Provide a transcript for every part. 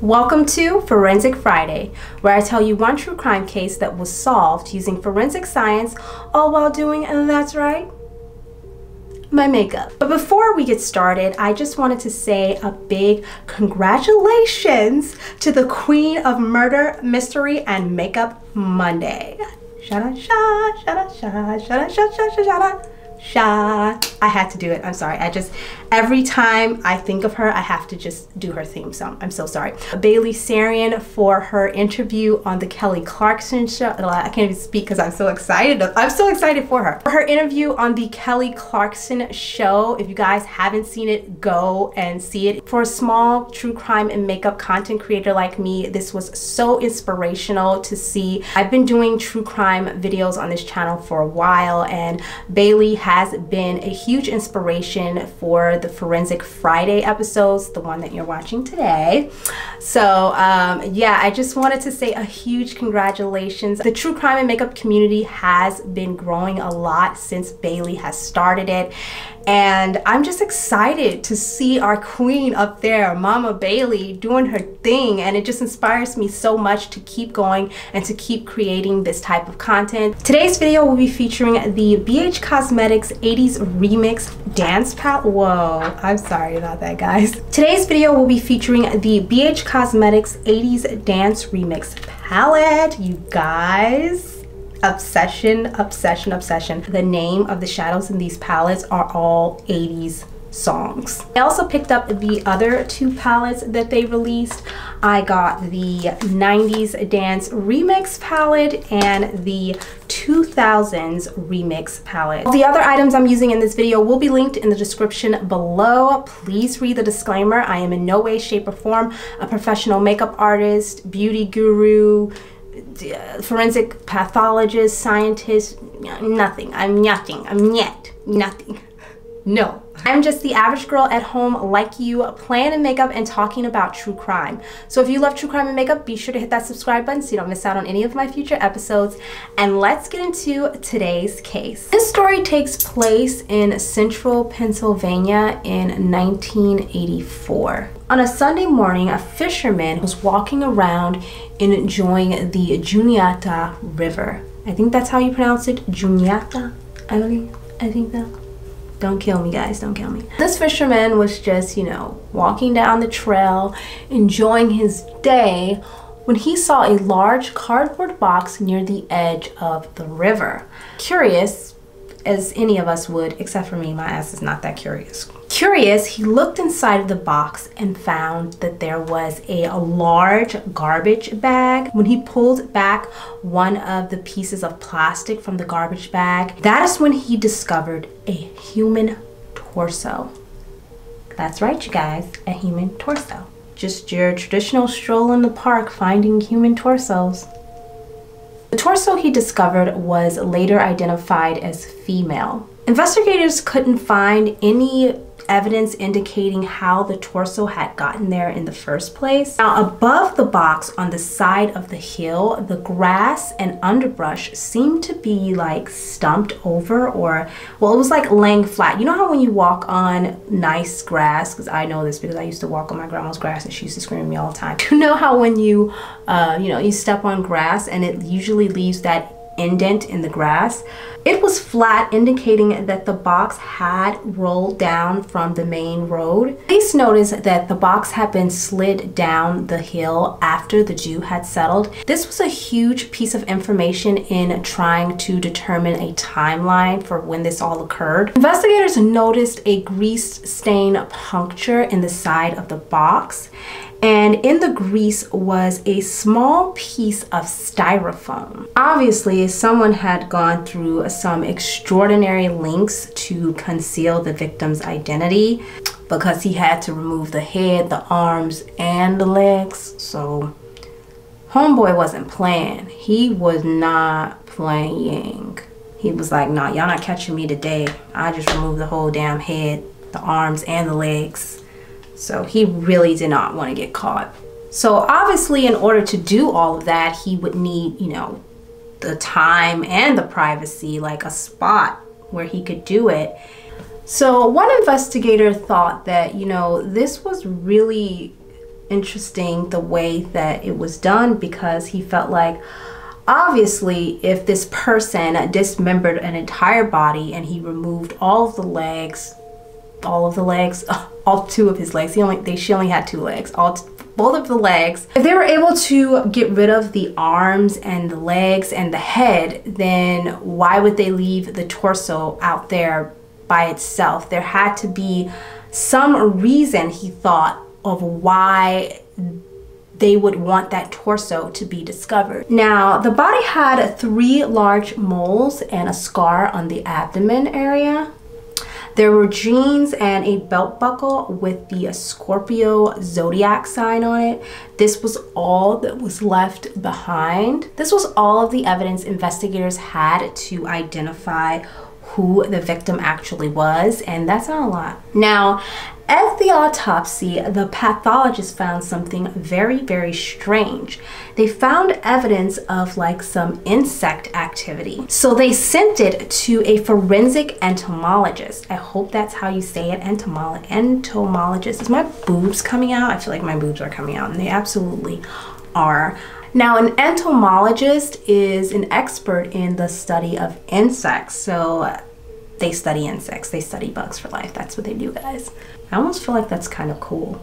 Welcome to Forensic Friday, where I tell you one true crime case that was solved using forensic science, all while doing, and that's right, my makeup. But before we get started, I just wanted to say a big congratulations to the queen of murder, mystery, and makeup Monday. Shada sha, shada sha, shada sha, sha, sha, shada. Sha. I had to do it. I'm sorry. I just, every time I think of her, I have to just do her theme song. I'm so sorry. Bailey Sarian for her interview on the Kelly Clarkson show. I can't even speak because I'm so excited. I'm so excited for her. For her interview on the Kelly Clarkson show. If you guys haven't seen it, go and see it. For a small true crime and makeup content creator like me, this was so inspirational to see. I've been doing true crime videos on this channel for a while and Bailey has been a huge inspiration for the Forensic Friday episodes, the one that you're watching today. So um, yeah, I just wanted to say a huge congratulations. The true crime and makeup community has been growing a lot since Bailey has started it and I'm just excited to see our queen up there, Mama Bailey, doing her thing. And it just inspires me so much to keep going and to keep creating this type of content. Today's video will be featuring the BH Cosmetics 80s Remix Dance Palette. Whoa, I'm sorry about that, guys. Today's video will be featuring the BH Cosmetics 80s Dance Remix Palette, you guys obsession, obsession, obsession. The name of the shadows in these palettes are all 80s songs. I also picked up the other two palettes that they released. I got the 90s Dance Remix palette and the 2000s Remix palette. The other items I'm using in this video will be linked in the description below. Please read the disclaimer. I am in no way, shape, or form a professional makeup artist, beauty guru, Uh, forensic pathologist, scientist, nothing. I'm nothing. I'm yet nothing. No. I'm just the average girl at home like you, playing in makeup and talking about true crime. So if you love true crime and makeup, be sure to hit that subscribe button so you don't miss out on any of my future episodes. And let's get into today's case. This story takes place in central Pennsylvania in 1984. On a Sunday morning, a fisherman was walking around enjoying the Juniata River. I think that's how you pronounce it, Juniata, I believe, I think that. Don't kill me, guys. Don't kill me. This fisherman was just, you know, walking down the trail, enjoying his day, when he saw a large cardboard box near the edge of the river. Curious, as any of us would, except for me, my ass is not that curious. Curious, he looked inside of the box and found that there was a large garbage bag. When he pulled back one of the pieces of plastic from the garbage bag, that is when he discovered a human torso. That's right, you guys, a human torso. Just your traditional stroll in the park finding human torsos. The torso he discovered was later identified as female. Investigators couldn't find any evidence indicating how the torso had gotten there in the first place. Now above the box on the side of the hill, the grass and underbrush seemed to be like stumped over or, well, it was like laying flat. You know how when you walk on nice grass, because I know this because I used to walk on my grandma's grass and she used to scream at me all the time. You know how when you, uh, you know, you step on grass and it usually leaves that indent in the grass. It was flat, indicating that the box had rolled down from the main road. Police noticed that the box had been slid down the hill after the dew had settled. This was a huge piece of information in trying to determine a timeline for when this all occurred. Investigators noticed a grease stain puncture in the side of the box and in the grease was a small piece of styrofoam. Obviously, someone had gone through some extraordinary lengths to conceal the victim's identity because he had to remove the head, the arms, and the legs. So, homeboy wasn't playing. He was not playing. He was like, nah, y'all not catching me today. I just removed the whole damn head, the arms, and the legs. So he really did not want to get caught. So obviously in order to do all of that, he would need, you know, the time and the privacy, like a spot where he could do it. So one investigator thought that, you know, this was really interesting the way that it was done because he felt like obviously if this person dismembered an entire body and he removed all of the legs all of the legs oh, all two of his legs he only they she only had two legs all both of the legs if they were able to get rid of the arms and the legs and the head then why would they leave the torso out there by itself there had to be some reason he thought of why they would want that torso to be discovered. Now, the body had three large moles and a scar on the abdomen area. There were jeans and a belt buckle with the Scorpio zodiac sign on it. This was all that was left behind. This was all of the evidence investigators had to identify who the victim actually was, and that's not a lot. Now, at the autopsy, the pathologist found something very, very strange. They found evidence of like some insect activity. So they sent it to a forensic entomologist. I hope that's how you say it, entomolo entomologist. Is my boobs coming out? I feel like my boobs are coming out, and they absolutely are. Now, an entomologist is an expert in the study of insects. So they study insects, they study bugs for life. That's what they do, guys. I almost feel like that's kind of cool.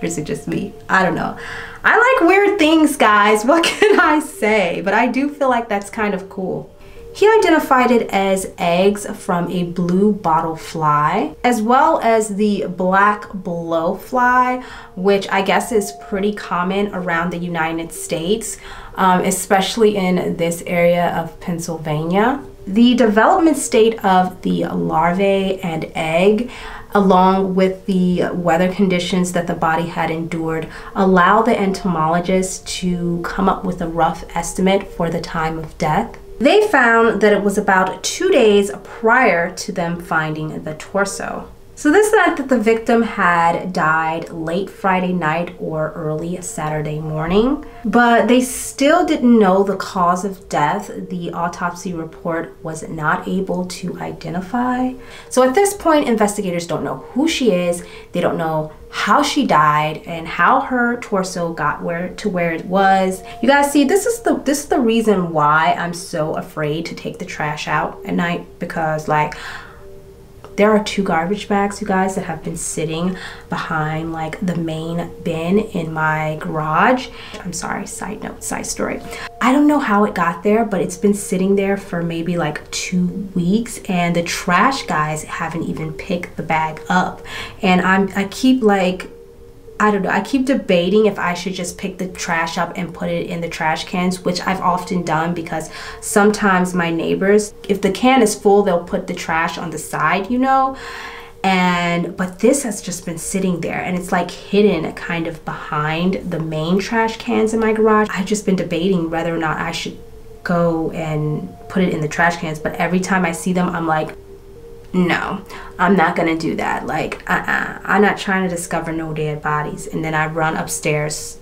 Or is it just me? I don't know. I like weird things, guys. What can I say? But I do feel like that's kind of cool. He identified it as eggs from a blue bottle fly, as well as the black blowfly, which I guess is pretty common around the United States, um, especially in this area of Pennsylvania. The development state of the larvae and egg along with the weather conditions that the body had endured, allow the entomologist to come up with a rough estimate for the time of death. They found that it was about two days prior to them finding the torso. So this meant that the victim had died late Friday night or early Saturday morning, but they still didn't know the cause of death. The autopsy report was not able to identify. So at this point, investigators don't know who she is. They don't know how she died and how her torso got where to where it was. You guys see, this is the this is the reason why I'm so afraid to take the trash out at night because like there are two garbage bags, you guys, that have been sitting behind like the main bin in my garage. I'm sorry, side note, side story. I don't know how it got there, but it's been sitting there for maybe like two weeks and the trash guys haven't even picked the bag up. And I'm I keep like I don't know. I keep debating if I should just pick the trash up and put it in the trash cans, which I've often done because sometimes my neighbors, if the can is full, they'll put the trash on the side, you know. And but this has just been sitting there and it's like hidden kind of behind the main trash cans in my garage. I've just been debating whether or not I should go and put it in the trash cans, but every time I see them, I'm like, no, I'm not gonna do that. Like, uh-uh. I'm not trying to discover no dead bodies. And then I run upstairs.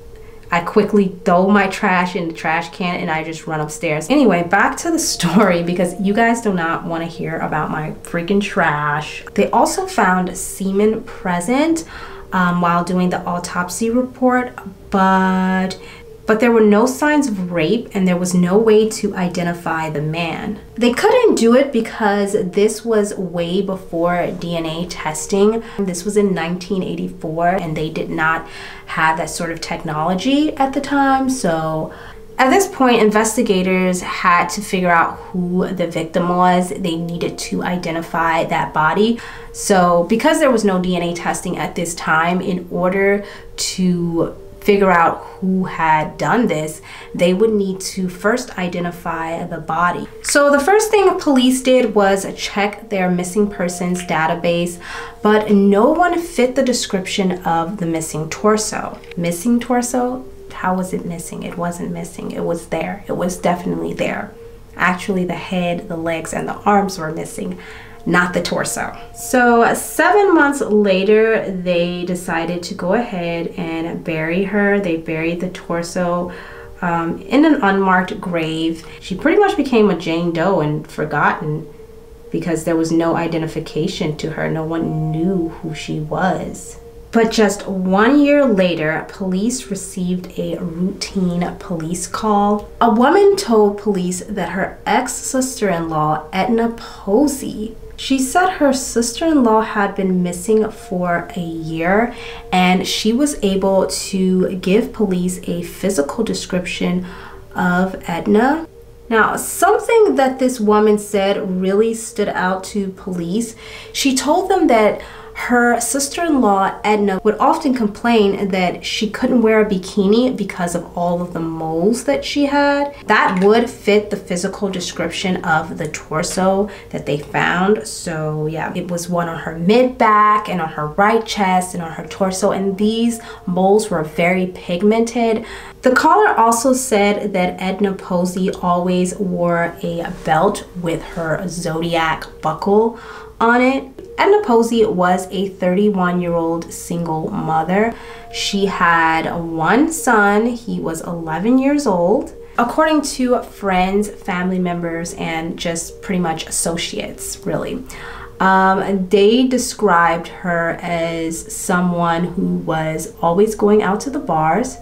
I quickly throw my trash in the trash can and I just run upstairs. Anyway, back to the story because you guys do not want to hear about my freaking trash. They also found semen present um, while doing the autopsy report, but but there were no signs of rape and there was no way to identify the man. They couldn't do it because this was way before DNA testing. This was in 1984 and they did not have that sort of technology at the time. So at this point, investigators had to figure out who the victim was. They needed to identify that body. So, because there was no DNA testing at this time, in order to figure out who had done this, they would need to first identify the body. So the first thing police did was check their missing persons database, but no one fit the description of the missing torso. Missing torso? How was it missing? It wasn't missing. It was there. It was definitely there. Actually, the head, the legs, and the arms were missing not the torso. So seven months later, they decided to go ahead and bury her. They buried the torso um, in an unmarked grave. She pretty much became a Jane Doe and forgotten because there was no identification to her. No one knew who she was. But just one year later, police received a routine police call. A woman told police that her ex sister in law, Edna Posey, she said her sister in law had been missing for a year and she was able to give police a physical description of Edna. Now, something that this woman said really stood out to police. She told them that her sister-in-law Edna would often complain that she couldn't wear a bikini because of all of the moles that she had. That would fit the physical description of the torso that they found. So yeah, it was one on her mid back and on her right chest and on her torso and these moles were very pigmented. The caller also said that Edna Posey always wore a belt with her zodiac buckle on it. Edna Posey was a 31 year old single mother. She had one son, he was 11 years old. According to friends, family members, and just pretty much associates, really. Um, they described her as someone who was always going out to the bars.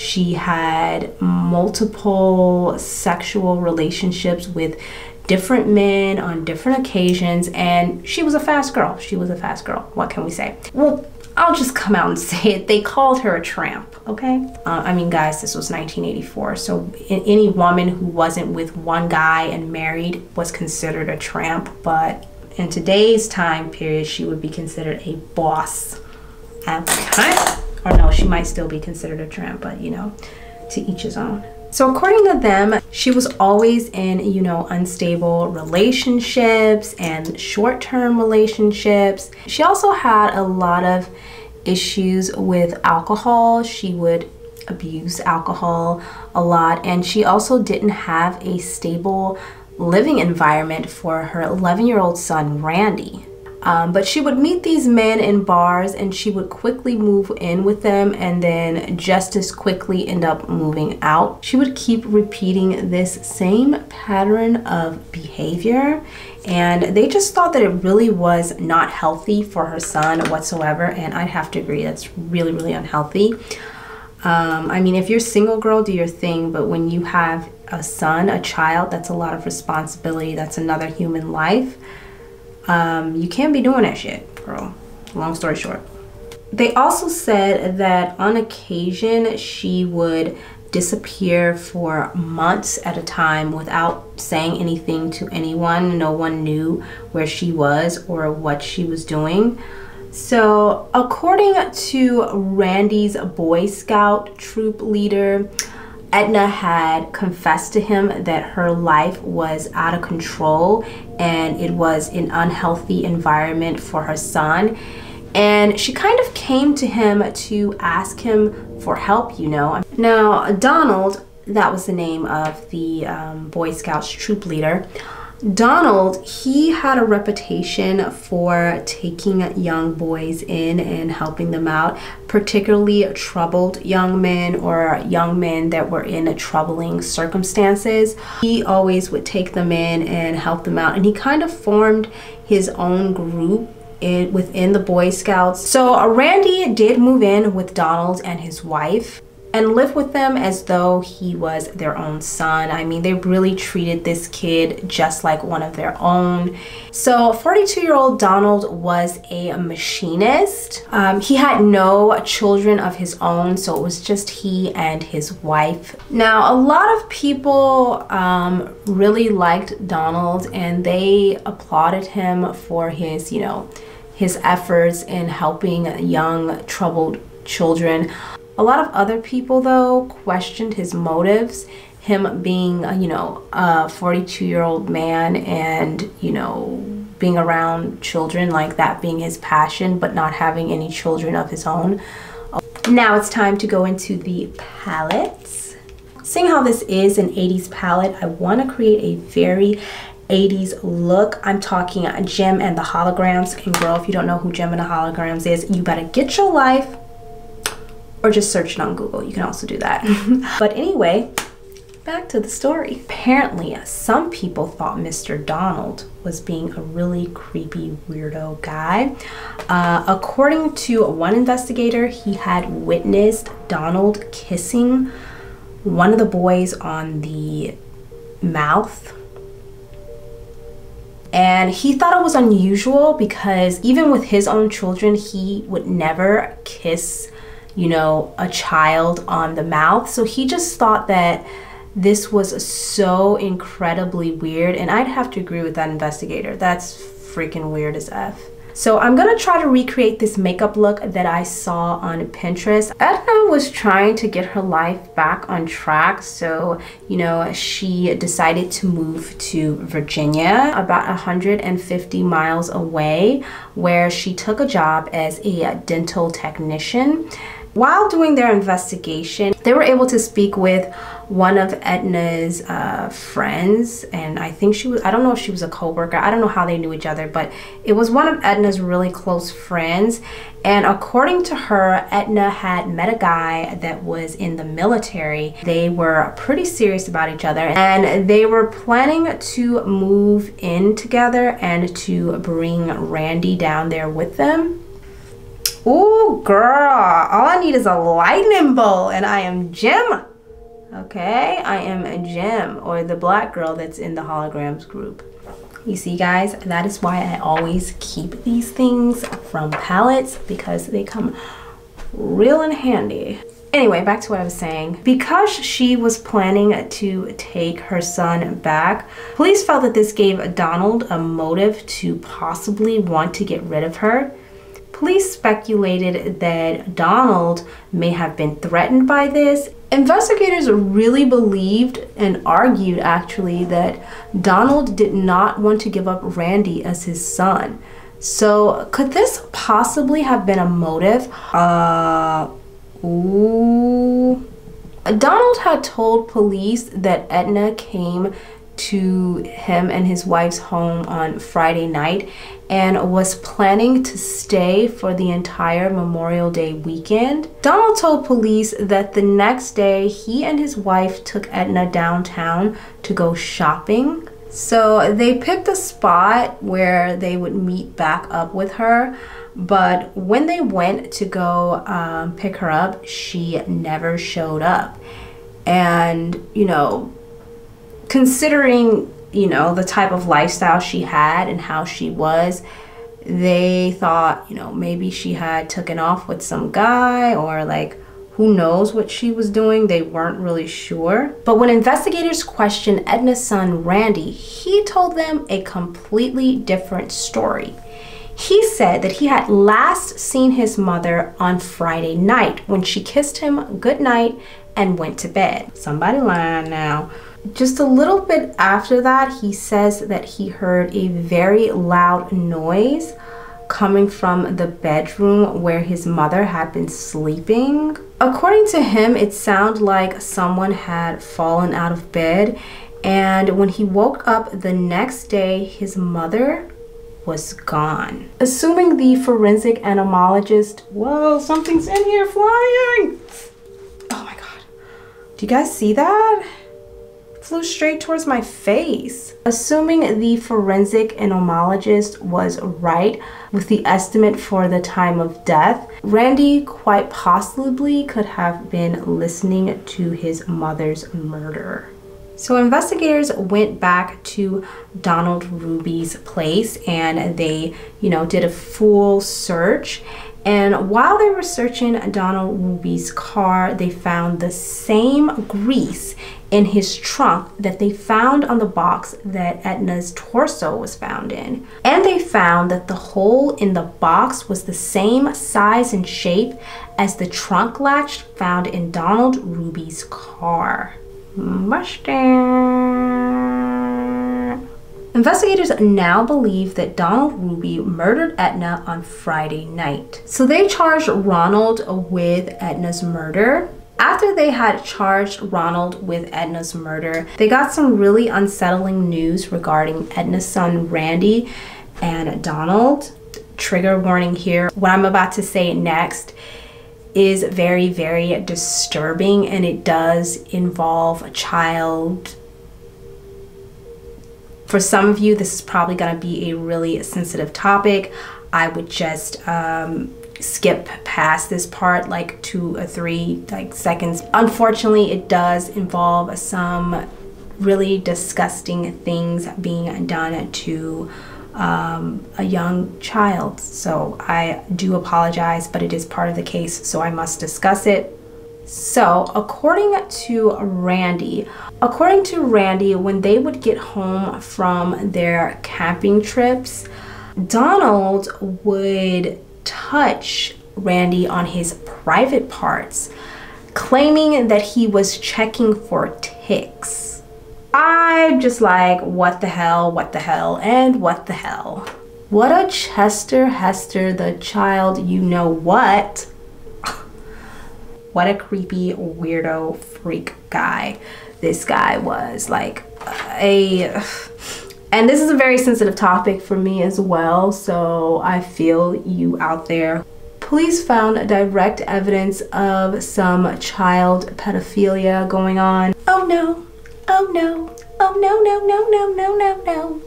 She had multiple sexual relationships with different men on different occasions, and she was a fast girl. She was a fast girl. What can we say? Well, I'll just come out and say it. They called her a tramp, okay? Uh, I mean, guys, this was 1984, so any woman who wasn't with one guy and married was considered a tramp, but in today's time period, she would be considered a boss. Okay? Or no, she might still be considered a tramp, but you know, to each his own. So according to them, she was always in, you know, unstable relationships and short-term relationships. She also had a lot of issues with alcohol. She would abuse alcohol a lot and she also didn't have a stable living environment for her 11-year-old son, Randy. Um, but she would meet these men in bars and she would quickly move in with them and then just as quickly end up moving out. She would keep repeating this same pattern of behavior and they just thought that it really was not healthy for her son whatsoever and I have to agree that's really really unhealthy. Um, I mean if you're a single girl do your thing but when you have a son, a child, that's a lot of responsibility, that's another human life um, you can't be doing that shit, girl. Long story short. They also said that on occasion she would disappear for months at a time without saying anything to anyone. No one knew where she was or what she was doing. So, according to Randy's Boy Scout troop leader, Edna had confessed to him that her life was out of control and it was an unhealthy environment for her son. And she kind of came to him to ask him for help, you know. Now, Donald, that was the name of the um, Boy Scouts troop leader, Donald, he had a reputation for taking young boys in and helping them out, particularly troubled young men or young men that were in troubling circumstances. He always would take them in and help them out, and he kind of formed his own group in, within the Boy Scouts. So uh, Randy did move in with Donald and his wife and live with them as though he was their own son. I mean, they really treated this kid just like one of their own. So 42 year old Donald was a machinist. Um, he had no children of his own, so it was just he and his wife. Now, a lot of people um, really liked Donald and they applauded him for his, you know, his efforts in helping young troubled children. A lot of other people, though, questioned his motives. Him being, uh, you know, a 42 year old man and, you know, being around children, like that being his passion, but not having any children of his own. Now it's time to go into the palettes. Seeing how this is an 80s palette, I want to create a very 80s look. I'm talking Jem and the Holograms. And girl, if you don't know who Jem and the Holograms is, you better get your life or just search it on Google. You can also do that. but anyway, back to the story. Apparently, some people thought Mr. Donald was being a really creepy weirdo guy. Uh, according to one investigator, he had witnessed Donald kissing one of the boys on the mouth and he thought it was unusual because even with his own children, he would never kiss, you know, a child on the mouth. So he just thought that this was so incredibly weird. And I'd have to agree with that investigator. That's freaking weird as F. So I'm gonna try to recreate this makeup look that I saw on Pinterest. Edna was trying to get her life back on track. So, you know, she decided to move to Virginia, about 150 miles away, where she took a job as a dental technician. While doing their investigation, they were able to speak with one of Edna's uh, friends, and I think she was, I don't know if she was a coworker, I don't know how they knew each other, but it was one of Edna's really close friends. And according to her, Edna had met a guy that was in the military. They were pretty serious about each other, and they were planning to move in together and to bring Randy down there with them. Ooh, girl, all I need is a lightning bolt and I am Jem. Okay, I am a Jem or the black girl that's in the holograms group. You see guys, that is why I always keep these things from palettes because they come real in handy. Anyway, back to what I was saying. Because she was planning to take her son back, police felt that this gave Donald a motive to possibly want to get rid of her. Police speculated that Donald may have been threatened by this. Investigators really believed and argued actually that Donald did not want to give up Randy as his son. So could this possibly have been a motive? Uh, ooh. Donald had told police that Edna came to him and his wife's home on Friday night and was planning to stay for the entire Memorial Day weekend. Donald told police that the next day he and his wife took Edna downtown to go shopping. So they picked a spot where they would meet back up with her. But when they went to go um, pick her up, she never showed up. And, you know, considering you know the type of lifestyle she had and how she was they thought you know maybe she had taken off with some guy or like who knows what she was doing they weren't really sure but when investigators questioned edna's son randy he told them a completely different story he said that he had last seen his mother on Friday night when she kissed him goodnight and went to bed. Somebody lying now. Just a little bit after that, he says that he heard a very loud noise coming from the bedroom where his mother had been sleeping. According to him, it sounded like someone had fallen out of bed. And when he woke up the next day, his mother was gone. Assuming the forensic entomologist, whoa, something's in here flying. Oh my God. Do you guys see that? Flew straight towards my face. Assuming the forensic entomologist was right with the estimate for the time of death, Randy quite possibly could have been listening to his mother's murder. So investigators went back to Donald Ruby's place and they, you know, did a full search and while they were searching Donald Ruby's car, they found the same grease in his trunk that they found on the box that Edna's torso was found in. And they found that the hole in the box was the same size and shape as the trunk latch found in Donald Ruby's car. Mustang. Investigators now believe that Donald Ruby murdered Edna on Friday night. So they charged Ronald with Edna's murder. After they had charged Ronald with Edna's murder, they got some really unsettling news regarding Edna's son Randy and Donald. Trigger warning here. What I'm about to say next is very, very disturbing and it does involve a child. For some of you, this is probably going to be a really sensitive topic. I would just um, skip past this part like two or three like seconds. Unfortunately, it does involve some really disgusting things being done to um, a young child. So I do apologize, but it is part of the case, so I must discuss it. So, according to Randy, according to Randy, when they would get home from their camping trips, Donald would touch Randy on his private parts, claiming that he was checking for ticks. I'm just like, what the hell, what the hell, and what the hell. What a Chester Hester, the child, you know what? what a creepy, weirdo, freak guy this guy was. Like, a and this is a very sensitive topic for me as well, so I feel you out there. Police found direct evidence of some child pedophilia going on. Oh no, oh no, oh no, no, no, no, no, no, no.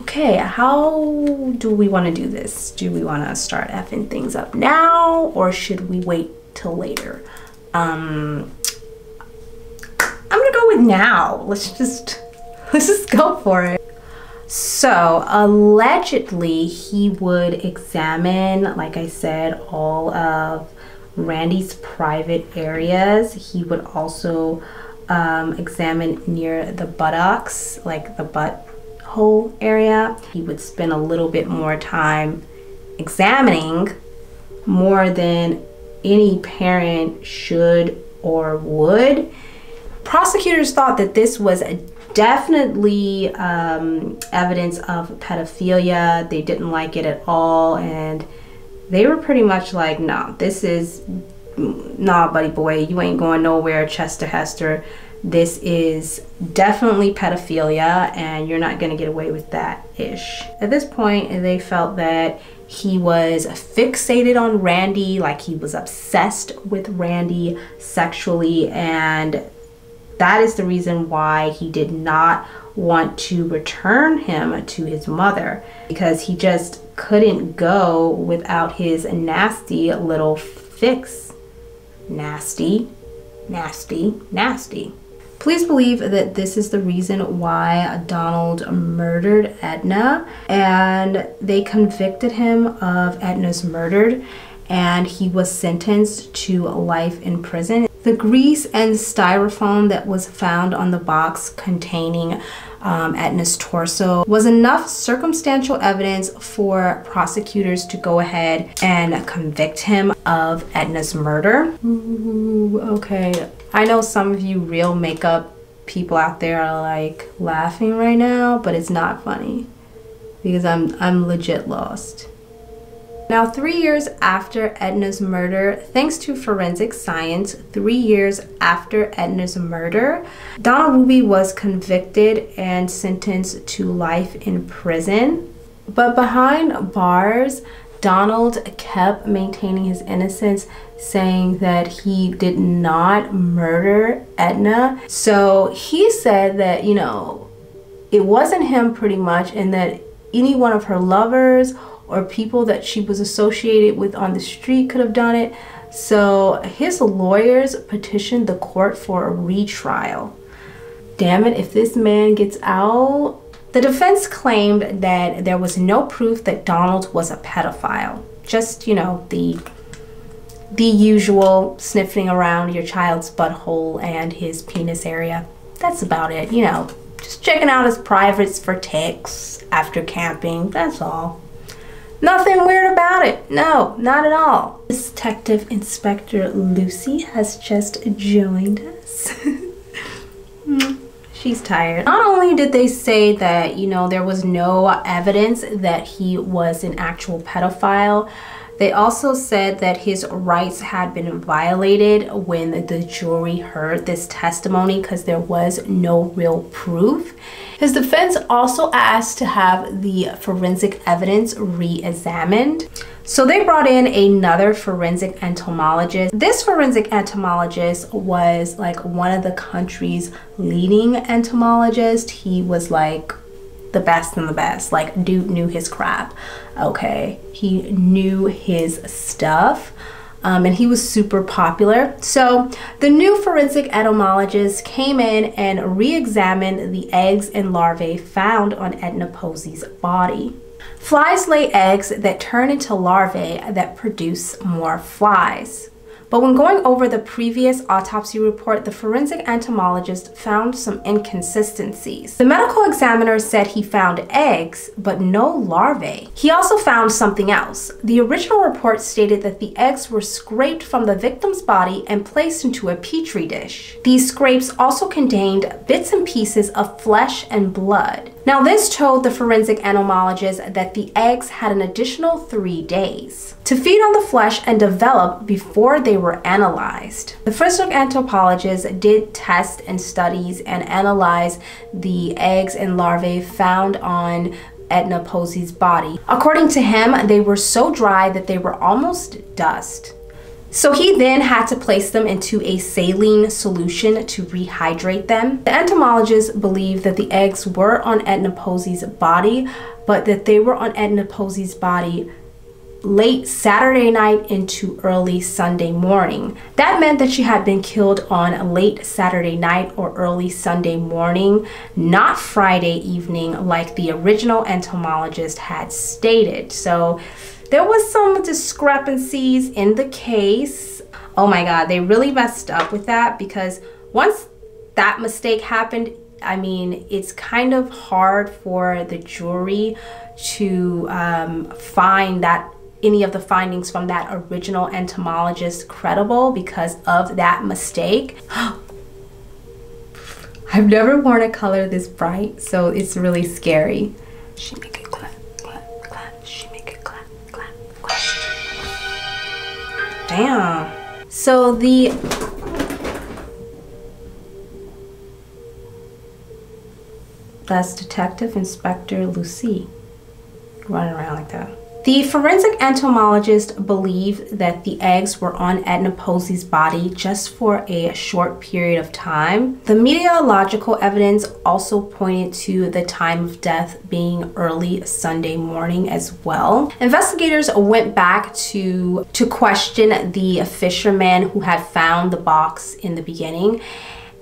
Okay, how do we want to do this? Do we want to start effing things up now or should we wait till later? Um, I'm gonna go with now. Let's just Let's just go for it. So allegedly he would examine, like I said, all of Randy's private areas. He would also um, examine near the buttocks, like the butt hole area. He would spend a little bit more time examining more than any parent should or would. Prosecutors thought that this was a definitely um, evidence of pedophilia. They didn't like it at all, and they were pretty much like, "No, this is nah, buddy boy, you ain't going nowhere, Chester Hester. This is definitely pedophilia, and you're not gonna get away with that ish." At this point, they felt that he was fixated on Randy, like he was obsessed with Randy sexually, and that is the reason why he did not want to return him to his mother because he just couldn't go without his nasty little fix. Nasty, nasty, nasty. Please believe that this is the reason why Donald murdered Edna and they convicted him of Edna's murder and he was sentenced to life in prison. The grease and styrofoam that was found on the box containing um, Edna's torso was enough circumstantial evidence for prosecutors to go ahead and convict him of Edna's murder. Ooh, okay, I know some of you real makeup people out there are like laughing right now, but it's not funny because I'm I'm legit lost. Now, three years after Edna's murder, thanks to forensic science, three years after Edna's murder, Donald Ruby was convicted and sentenced to life in prison. But behind bars, Donald kept maintaining his innocence, saying that he did not murder Edna. So he said that, you know, it wasn't him pretty much, and that any one of her lovers or people that she was associated with on the street could have done it. So his lawyers petitioned the court for a retrial. Damn it, if this man gets out. The defense claimed that there was no proof that Donald was a pedophile. Just, you know, the the usual sniffing around your child's butthole and his penis area. That's about it, you know. Just checking out his privates for ticks after camping, that's all. Nothing weird about it. No, not at all. Detective Inspector Lucy has just joined us. Hmm, she's tired. Not only did they say that, you know, there was no evidence that he was an actual pedophile, They also said that his rights had been violated when the jury heard this testimony because there was no real proof. His defense also asked to have the forensic evidence re examined. So they brought in another forensic entomologist. This forensic entomologist was like one of the country's leading entomologists. He was like the best and the best. Like, dude knew his crap. Okay. He knew his stuff. Um, and he was super popular. So the new forensic entomologist came in and re-examined the eggs and larvae found on Edna Posey's body. Flies lay eggs that turn into larvae that produce more flies. But when going over the previous autopsy report, the forensic entomologist found some inconsistencies. The medical examiner said he found eggs, but no larvae. He also found something else. The original report stated that the eggs were scraped from the victim's body and placed into a petri dish. These scrapes also contained bits and pieces of flesh and blood. Now, this told the forensic entomologist that the eggs had an additional three days to feed on the flesh and develop before they were analyzed. The first forensic entomologist did tests and studies and analyze the eggs and larvae found on Edna Posey's body. According to him, they were so dry that they were almost dust. So he then had to place them into a saline solution to rehydrate them. The entomologists believe that the eggs were on Edna Posey's body, but that they were on Edna Posey's body late Saturday night into early Sunday morning. That meant that she had been killed on late Saturday night or early Sunday morning, not Friday evening like the original entomologist had stated. So there was some discrepancies in the case. Oh my God, they really messed up with that because once that mistake happened, I mean, it's kind of hard for the jury to um, find that any of the findings from that original entomologist credible because of that mistake. I've never worn a color this bright, so it's really scary. She make it clap, clap, clap. She make it clap, clap, clap. Damn. So the that's Detective Inspector Lucy running around like that. The forensic entomologist believed that the eggs were on Edna Posey's body just for a short period of time. The meteorological evidence also pointed to the time of death being early Sunday morning as well. Investigators went back to, to question the fisherman who had found the box in the beginning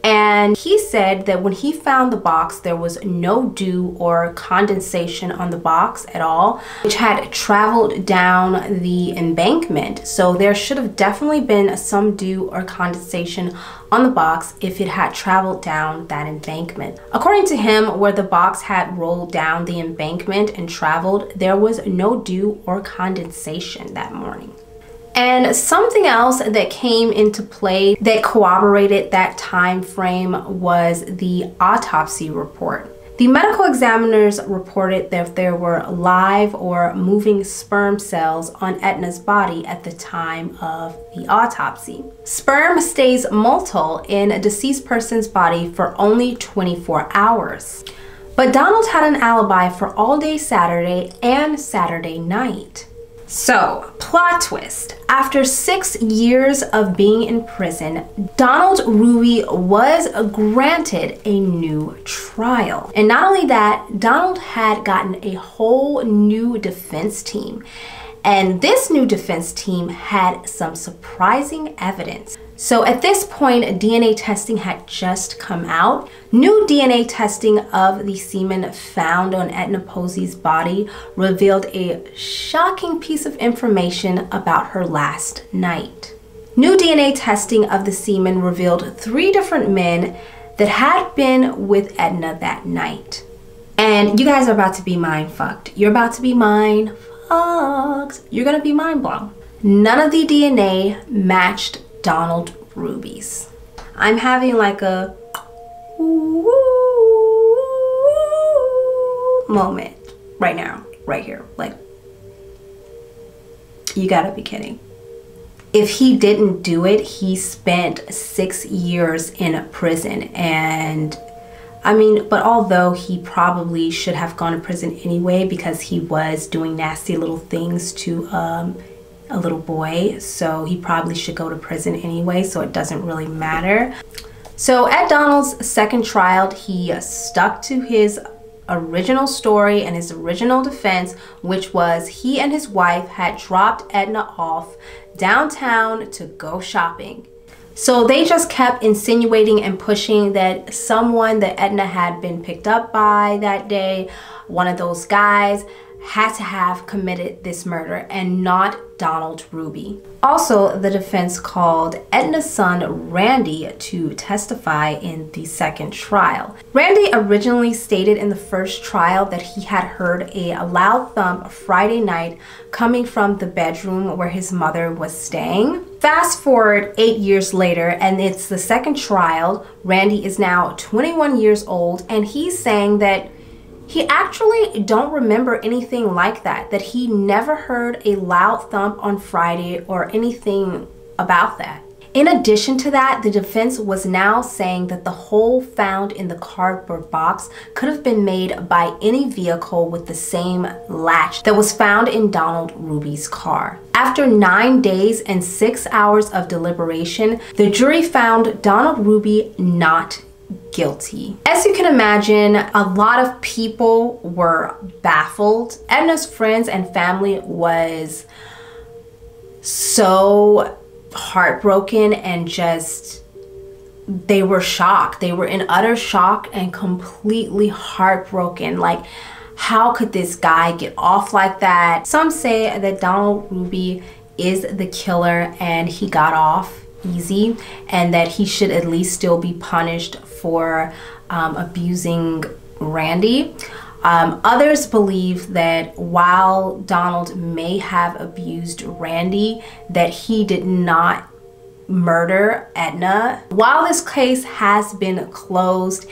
and he said that when he found the box, there was no dew or condensation on the box at all, which had traveled down the embankment. So there should have definitely been some dew or condensation on the box if it had traveled down that embankment. According to him, where the box had rolled down the embankment and traveled, there was no dew or condensation that morning. And something else that came into play that corroborated that time frame was the autopsy report. The medical examiners reported that there were live or moving sperm cells on Edna's body at the time of the autopsy. Sperm stays motile in a deceased person's body for only 24 hours. But Donald had an alibi for all day Saturday and Saturday night. So, plot twist. After six years of being in prison, Donald Ruby was granted a new trial. And not only that, Donald had gotten a whole new defense team. And this new defense team had some surprising evidence. So at this point, DNA testing had just come out. New DNA testing of the semen found on Edna Posey's body revealed a shocking piece of information about her last night. New DNA testing of the semen revealed three different men that had been with Edna that night. And you guys are about to be mind fucked. You're about to be mind fucked. You're gonna be mind blown. None of the DNA matched Donald Ruby's. I'm having like a moment right now, right here. Like, You gotta be kidding. If he didn't do it, he spent six years in prison. And I mean, but although he probably should have gone to prison anyway because he was doing nasty little things to um, a little boy, so he probably should go to prison anyway, so it doesn't really matter. So at Donald's second trial, he stuck to his original story and his original defense, which was he and his wife had dropped Edna off downtown to go shopping. So they just kept insinuating and pushing that someone that Edna had been picked up by that day, one of those guys, had to have committed this murder and not Donald Ruby. Also, the defense called Edna's son Randy to testify in the second trial. Randy originally stated in the first trial that he had heard a loud thump Friday night coming from the bedroom where his mother was staying. Fast forward eight years later, and it's the second trial. Randy is now 21 years old, and he's saying that he actually don't remember anything like that, that he never heard a loud thump on Friday or anything about that. In addition to that, the defense was now saying that the hole found in the cardboard box could have been made by any vehicle with the same latch that was found in Donald Ruby's car. After nine days and six hours of deliberation, the jury found Donald Ruby not guilty. As you can imagine, a lot of people were baffled. Edna's friends and family was so heartbroken and just they were shocked. They were in utter shock and completely heartbroken. Like, how could this guy get off like that? Some say that Donald Ruby is the killer and he got off easy and that he should at least still be punished for um, abusing Randy. Um, others believe that while Donald may have abused Randy, that he did not murder Edna. While this case has been closed,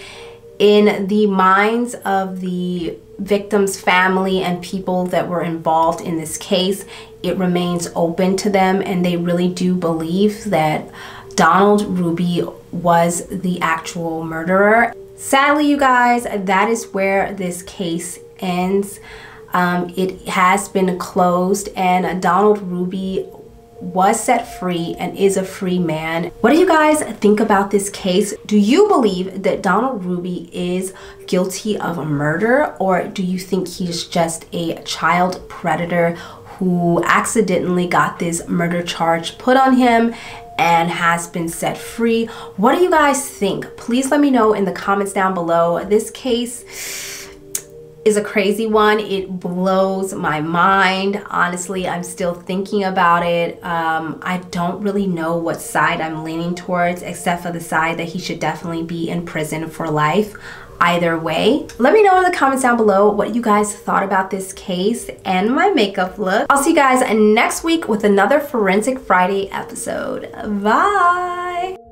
in the minds of the victim's family and people that were involved in this case, it remains open to them and they really do believe that Donald Ruby was the actual murderer. Sadly, you guys, that is where this case ends. Um, it has been closed and Donald Ruby was set free and is a free man. What do you guys think about this case? Do you believe that Donald Ruby is guilty of a murder or do you think he's just a child predator who accidentally got this murder charge put on him and has been set free. What do you guys think? Please let me know in the comments down below. This case is a crazy one. It blows my mind. Honestly, I'm still thinking about it. Um, I don't really know what side I'm leaning towards except for the side that he should definitely be in prison for life either way. Let me know in the comments down below what you guys thought about this case and my makeup look. I'll see you guys next week with another Forensic Friday episode. Bye!